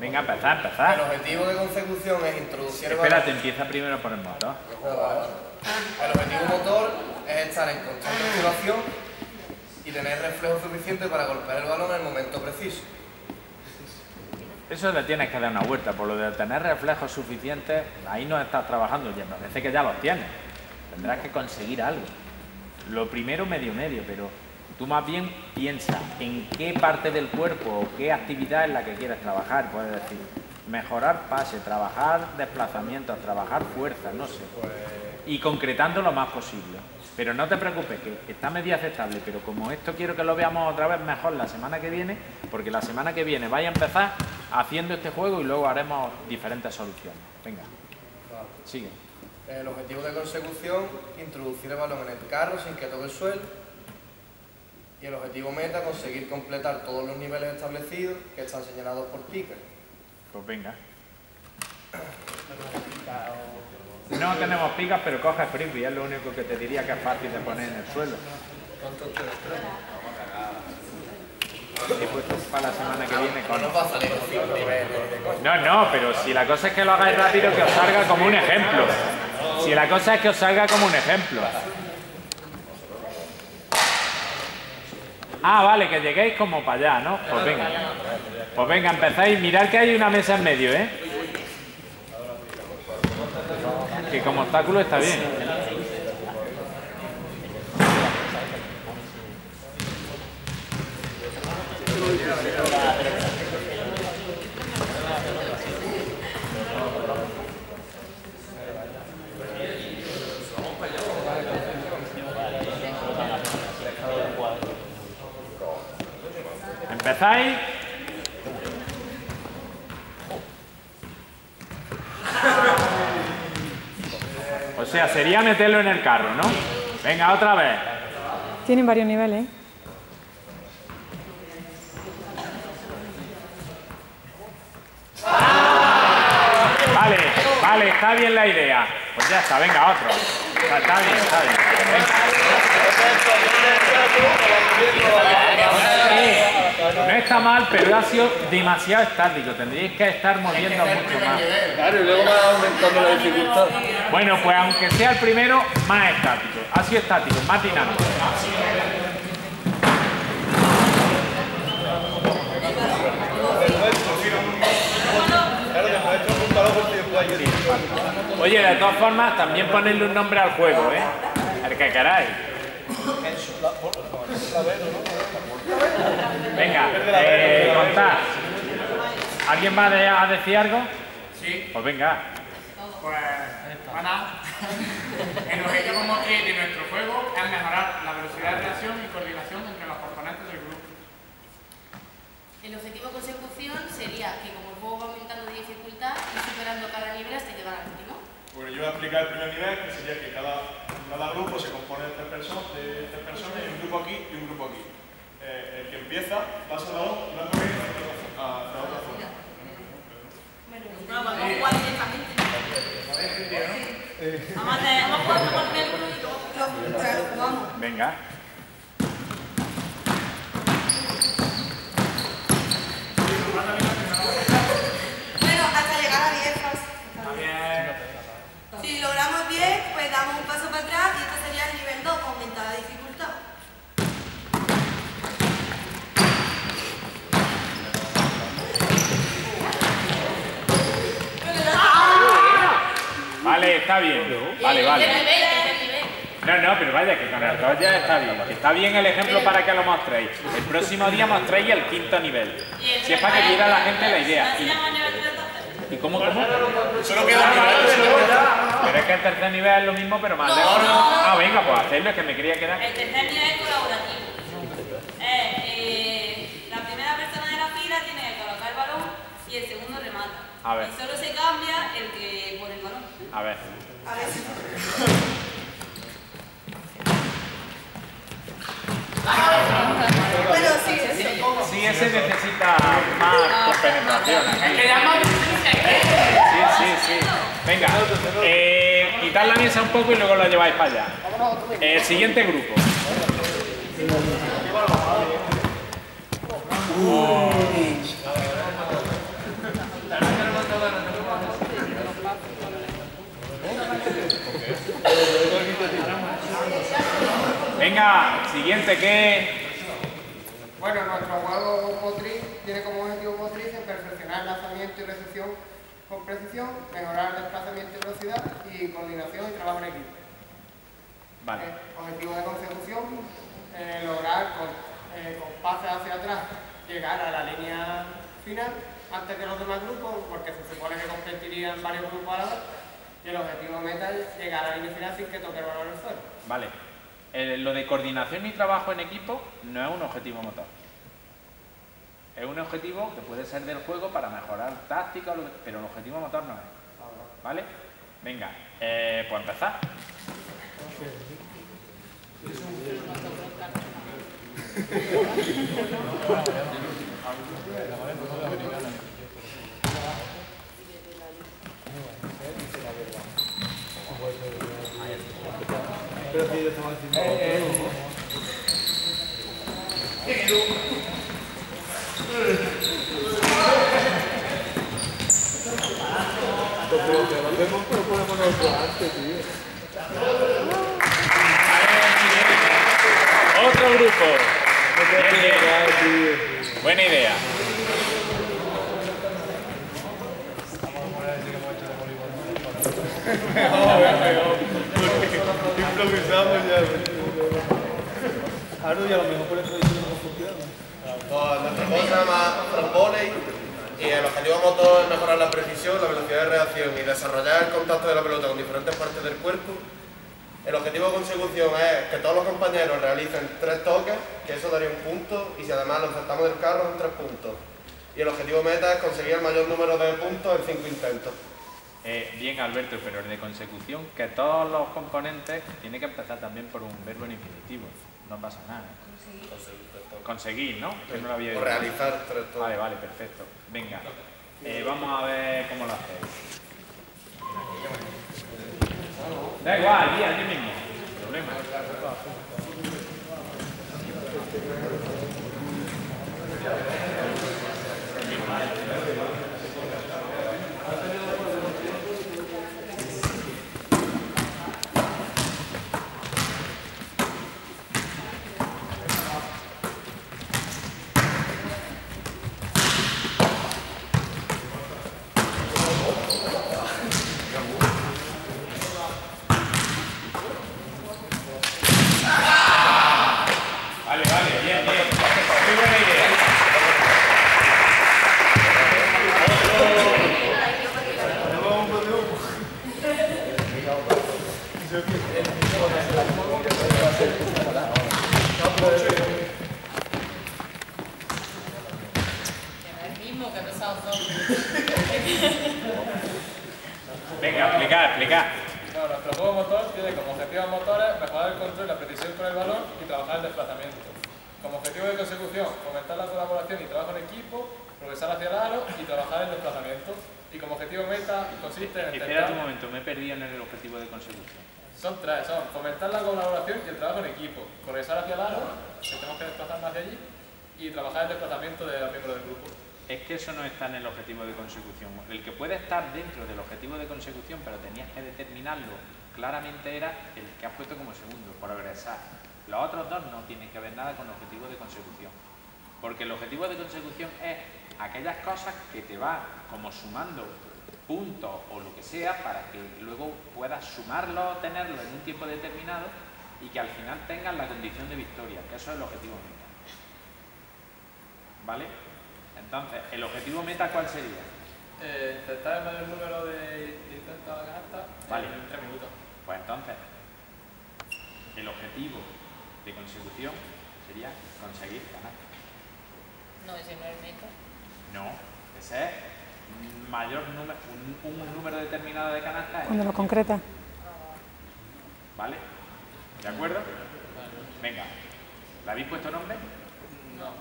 Venga, empezar, empezar. El objetivo de consecución es introducir el Espérate, empieza primero por el motor. El objetivo motor es estar en constante activación y tener reflejo suficiente para golpear el balón en el momento preciso. Eso le tienes que dar una vuelta, por lo de tener reflejos suficientes, ahí no estás trabajando, ya parece que ya los tienes. Tendrás que conseguir algo. Lo primero medio medio, pero tú más bien piensa en qué parte del cuerpo o qué actividad es la que quieres trabajar. Puedes decir, mejorar pase, trabajar desplazamientos, trabajar fuerza, no sé. Y concretando lo más posible. Pero no te preocupes, que está medio aceptable, pero como esto quiero que lo veamos otra vez mejor la semana que viene, porque la semana que viene vaya a empezar haciendo este juego y luego haremos diferentes soluciones. Venga, sigue. El objetivo de consecución, introducir el balón en el carro sin que toque el suelo. Y el objetivo meta, conseguir completar todos los niveles establecidos que están señalados por tickers. Pues venga. No tenemos picas, pero coge frisbee, es lo único que te diría que es fácil de poner en el suelo. Y pues para la semana que viene con... No, no, pero si la cosa es que lo hagáis rápido, que os salga como un ejemplo. Si la cosa es que os salga como un ejemplo. Ah, vale, que lleguéis como para allá, ¿no? Pues venga. Pues venga, empezáis. Mirad que hay una mesa en medio, ¿eh? Que como obstáculo está bien. Empezáis. O sea, sería meterlo en el carro, ¿no? Venga, otra vez. Tienen varios niveles. ¿eh? Vale, vale, está bien la idea. Pues ya está, venga, otro. Está, está bien, está bien. Venga. No está mal, pero ha sido demasiado estático. Tendríais que estar moviendo mucho más. Claro, y luego va aumentando la dificultad. Bueno, pues aunque sea el primero, más estático. Ha sido estático, más dinámico. Oye, de todas formas, también ponedle un nombre al juego, ¿eh? El que queráis. Venga, eh, contad. ¿Alguien va de- a decir algo? Sí, Pues venga. pues bueno, el objetivo de nuestro juego es mejorar la velocidad de reacción y coordinación entre los componentes del grupo. El objetivo de consecución sería que como el juego va aumentando de dificultad, ir superando cada nivel hasta llegar al último. Bueno, yo voy a explicar el primer nivel, que sería que cada, cada grupo se compone de tres, personas, de tres personas, y un grupo aquí y un grupo aquí. Eh, el que empieza pasa el balón y va a correr a la otra zona. No, vamos a jugar directamente. Vamos a a jugar con el grupo y luego jugamos. Venga. Bueno, hasta llegar a 10 fases. Si logramos 10, pues damos un paso para atrás y este sería el nivel 2, aumentar la dificultad. Vale, está bien. Vale, vale. No, no, pero vaya, que con el 2 ya está bien. Que Está bien el ejemplo para que lo mostréis. El próximo día mostréis el quinto nivel. Si es para que quiera la gente la idea. ¿Y, ¿y cómo, cómo? Solo queda un nivel. Pero es que el tercer nivel es lo mismo, pero más lejos. Ah, venga, pues hacerlo, es que me quería quedar. El tercer nivel es colaborativo. Eh, eh, la primera persona de la fila tiene que colocar el balón y el segundo remata. A ver. Y solo se cambia el que pone el balón. A ver. A ver si... Bueno, sí, sí. Sí, ese necesita más compenetración llama Sí, quitad la mesa un poco y luego la lleváis para allá. El siguiente grupo. Venga, siguiente, ¿qué? Bueno, nuestro juego motriz tiene como objetivo motriz el perfeccionar lanzamiento y recepción con precisión, mejorar el desplazamiento y velocidad y coordinación y trabajo en equipo. Vale. Eh, objetivo de consecución, eh, lograr con, eh, con pases hacia atrás llegar a la línea final antes que los demás grupos, porque se supone que competirían varios grupos a la vez. Y el objetivo meta es llegar a la línea final sin que toque el balón en el suelo. Vale. Lo de coordinación y trabajo en equipo no es un objetivo motor. Es un objetivo que puede ser del juego para mejorar táctica, pero el objetivo motor no es. ¿Vale? Venga, eh, pues empezar. Otro grupo. Buena idea. Improvisamos ya. Claro, y a lo mejor por eso no funciona. Y el objetivo motor es mejorar la precisión, la velocidad de reacción y desarrollar el contacto de la pelota con diferentes partes del cuerpo. El objetivo de consecución es que todos los compañeros realicen tres toques, que eso daría un punto, y si además lo enfrentamos del carro son tres puntos. Y el objetivo meta es conseguir el mayor número de puntos en cinco intentos. Eh, bien, Alberto, pero el de consecución, que todos los componentes tiene que empezar también por un verbo en infinitivo. No pasa nada. Conseguir, ¿no? Que no lo había O realizar tres toques. Vale, vale, perfecto. Venga, eh, vamos a ver cómo lo hacéis. Da igual, aquí, aquí mismo. Problema. Vale, vale, bien, bien. Muy buena idea. El mismo que pesado son. Venga, explicar, explicar. Bueno, nuestro juego motor tiene como objetivos motores mejorar el control y la precisión con el balón y trabajar el desplazamiento. Como objetivo de consecución, fomentar la colaboración y trabajo en equipo, progresar hacia el aro y trabajar el desplazamiento. Y como objetivo meta consiste en Espera un momento, me he perdido en el objetivo de consecución. Son tres, son fomentar la colaboración y el trabajo en equipo, progresar hacia el aro, que tenemos que desplazarnos hacia allí, y trabajar el desplazamiento de los miembros del grupo. Es que eso no está en el objetivo de consecución. El que puede estar dentro del objetivo de consecución, pero tenías que determinarlo claramente, era el que has puesto como segundo, progresar. Los otros dos no tienen que ver nada con el objetivo de consecución. Porque el objetivo de consecución es aquellas cosas que te va como sumando puntos o lo que sea para que luego puedas sumarlo o tenerlo en un tiempo determinado y que al final tengas la condición de victoria, que eso es el objetivo meta. ¿Vale? Entonces, ¿el objetivo meta cuál sería? Eh, intentar el mayor número de, de intentos a la canasta Vale. en tres minutos. Pues entonces, el objetivo de consecución sería conseguir ganar. No, ese no es el meta. No, ese es mayor número, un, un, número determinado de canastas. Cuando lo concreta. ¿Vale? ¿De acuerdo? Venga. ¿Le habéis puesto nombre? No.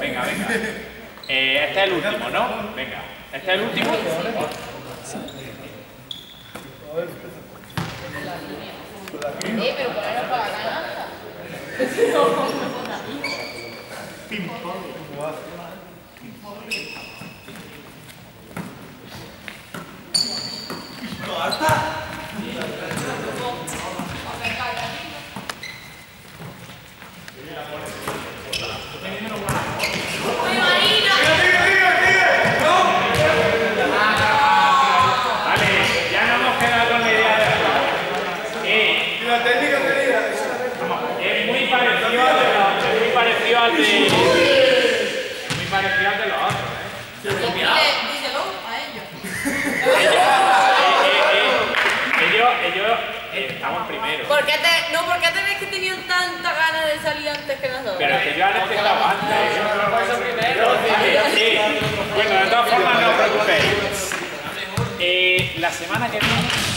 Venga, venga. Eh, este es el último, ¿no? Venga. ¿Este es el último? Sí. Sí, pero para la canasta. que Pero que yo ahora estoy ¿eh? grabando. Bueno, de todas formas, no os preocupéis. Eh, la semana que viene.